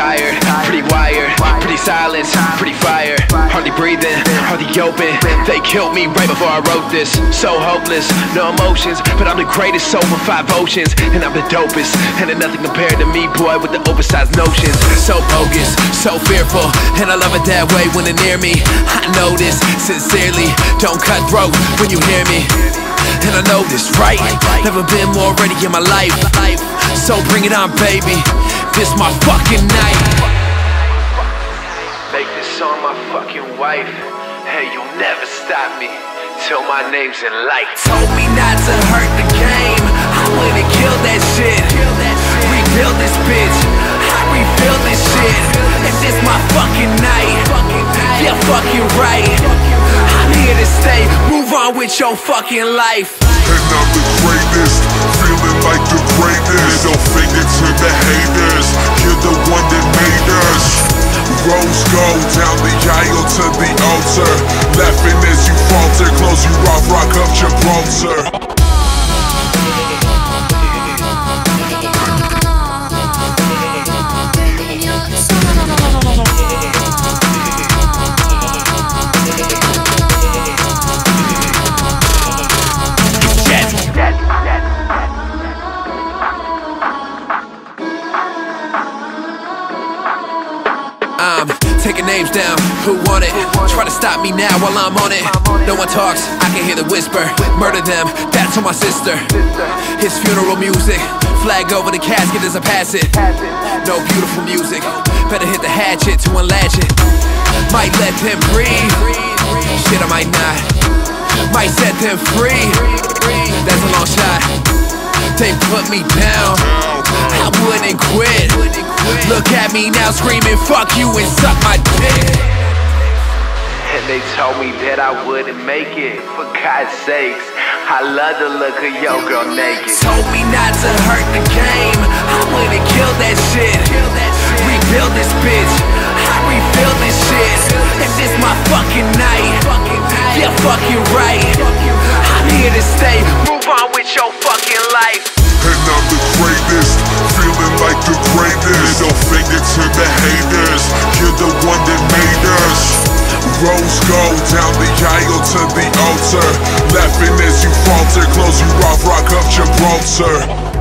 tired, pretty wired, pretty silent, pretty fire. Hardly breathing, hardly open. They killed me right before I wrote this. So hopeless, no emotions, but I'm the greatest over five oceans, and I'm the dopest. And there's nothing compared to me, boy, with the oversized notions. So bogus, so fearful, and I love it that way when they're near me. I know this sincerely. Don't cut throat when you hear me. And I know this, right? Never been more ready in my life. So bring it on, baby. This my fucking night. Make this song my fucking wife. Hey, you'll never stop me till my name's in light. Told me not to hurt the game. I would've killed that shit. Rebuild this bitch. I rebuild this shit. And this my fucking night. Yeah, fucking right. I'm here to stay. Move on with your fucking life. And I'm the greatest, feeling like the greatest. Middle finger to the haters, Rose down the aisle to the altar. Laughing as you falter, close you off, rock up Gibraltar. I'm taking names down. Who want it? Try to stop me now while I'm on it. No one talks, I can hear the whisper. Murder them, that's on my sister. His funeral music, flag over the casket as I pass it. No beautiful music, better hit the hatchet to unlatch it. Might let them breathe, shit I might not. Might set them free, that's a long shot. They put me down, I. Look at me now screaming, fuck you and suck my dick. And they told me that I wouldn't make it. For God's sakes, I love the look of your girl naked. Told me not to hurt the game. I would've killed that shit. Rebuild this bitch. I rebuild this shit. And this my fucking night. Yeah, fucking right. I'm here to stay. Move on Rose gold down the aisle to the altar. Laughing as you falter, close you off, rock up Gibraltar.